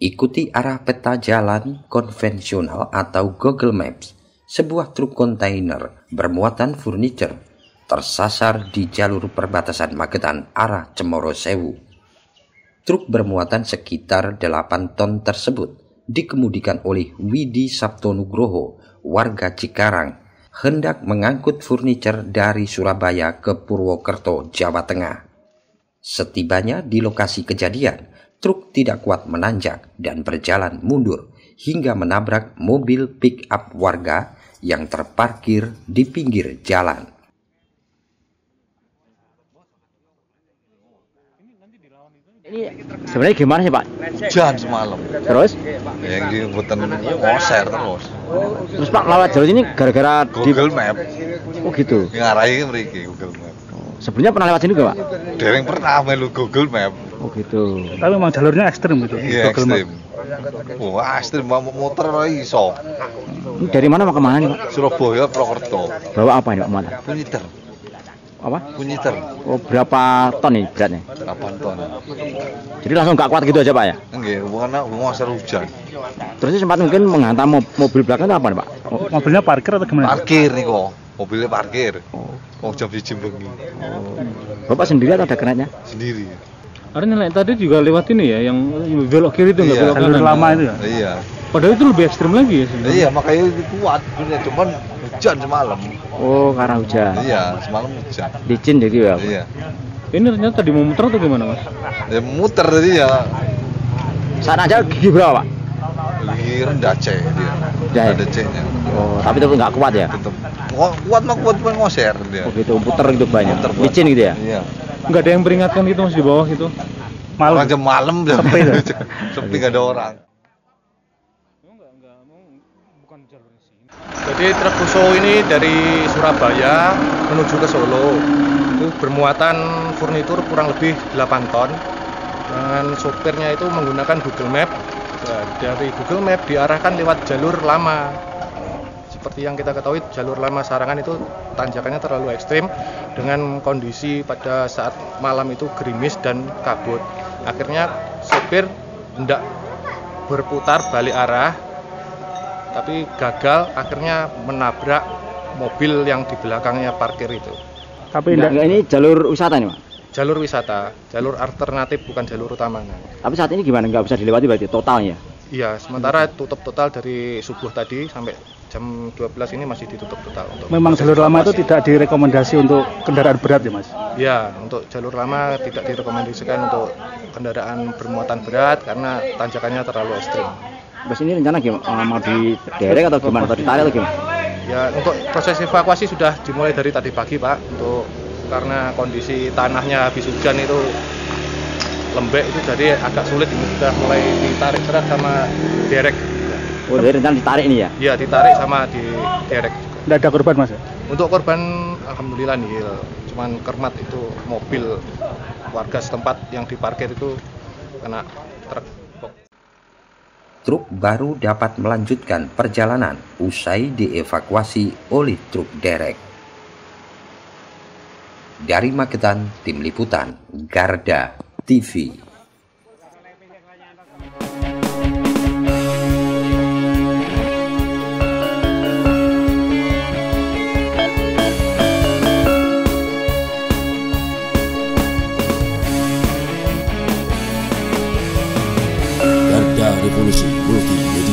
Ikuti arah peta jalan konvensional atau Google Maps. Sebuah truk kontainer bermuatan furniture tersasar di jalur perbatasan Magetan arah Cemoro Sewu. Truk bermuatan sekitar 8 ton tersebut dikemudikan oleh Widi Sabto Nugroho, warga Cikarang, hendak mengangkut furniture dari Surabaya ke Purwokerto, Jawa Tengah. Setibanya di lokasi kejadian, truk tidak kuat menanjak dan berjalan mundur hingga menabrak mobil pick-up warga yang terparkir di pinggir jalan. Ini sebenarnya gimana sih Pak? Hujan semalam. Terus? Yang di hutan ngoser terus. Terus Pak lewat jalur ini gara-gara di... Google Map. Oh gitu. Ngarahi mriki Google Map. Sebelumnya pernah lewat sini gak Pak? Dereng pernah melu Google Map. Oh gitu. Tapi memang jalurnya ekstrim gitu. Iya Map. ekstrim. Wah ekstrim mau iso. Ini dari mana mau ke mana nih Pak? Surabaya Purwokerto. Bawa apa ini Pak muatan? Puniter. Apa? Puniter. Oh berapa ton nih beratnya? 8 ton. Jadi langsung gak kuat gitu aja Pak ya? Nggih, karena ngoser hujan. Terus sempat mungkin menghantam mo- mobil belakang itu apa nih Pak? Oh, Mobilnya parkir atau gimana? Parkir nih kok. Mobilnya parkir. Oh jam siji bengi. Bapak sendiri atau ada kenanya? Sendiri. Karena tadi juga lewat ini ya, yang belok kiri itu nggak Iya. belok kanan. Lama itu ya. Iya. Padahal itu lebih ekstrim lagi ya sebenarnya. Iya, makanya itu kuat. Cuman hujan semalam. Oh karena hujan. Iya, semalam hujan. Licin jadi ya. Iya. Ini ternyata tadi mau muter atau gimana mas? Ya muter tadi ya. Saat aja gigi berapa Pak? Lagi rendah C dia. Rendah ya? Ada C-nya. Oh tapi tetap nggak kuat ya? Tetep. Ngo- Kuat mah kuat cuma ngoser dia. Oh gitu, puter gitu banyak. Puter Licin gitu ya? Iya. Nggak ada yang peringatkan gitu mas di bawah gitu? Orang Malam. jam malam. Sepi. Sepi gak ada orang. Jadi truk Fuso ini dari Surabaya menuju ke Solo itu bermuatan furnitur kurang lebih 8 ton dan sopirnya itu menggunakan Google Map Nah, dari Google Map diarahkan lewat jalur lama seperti yang kita ketahui jalur lama Sarangan itu tanjakannya terlalu ekstrim dengan kondisi pada saat malam itu gerimis dan kabut akhirnya sopir hendak berputar balik arah tapi gagal akhirnya menabrak mobil yang di belakangnya parkir itu Tapi Enggak, ini jalur wisata nih Pak? jalur wisata jalur alternatif bukan jalur utama nah. Tapi saat ini gimana? Nggak bisa dilewati berarti totalnya? iya sementara tutup total dari subuh tadi sampai jam 12 ini masih ditutup total untuk memang jalur lama itu tidak direkomendasi untuk kendaraan berat ya mas? ya untuk jalur lama tidak direkomendasikan untuk kendaraan bermuatan berat karena tanjakannya terlalu ekstrim Terus ini rencana gimana? Eh, Mau diderek atau gimana? Atau ditarik atau gimana? Ya untuk proses evakuasi sudah dimulai dari tadi pagi Pak untuk karena kondisi tanahnya habis hujan itu lembek itu jadi agak sulit ini sudah mulai ditarik serat sama derek. Oh jadi rencana ditarik ini ya? Ya ditarik sama di derek. Tidak ada korban mas ya? Untuk korban alhamdulillah nihil. Cuman kermat itu mobil warga setempat yang diparkir itu kena truk. Truk baru dapat melanjutkan perjalanan usai dievakuasi oleh truk derek. Dari Magetan, Tim Liputan, Garda TV. owners royalty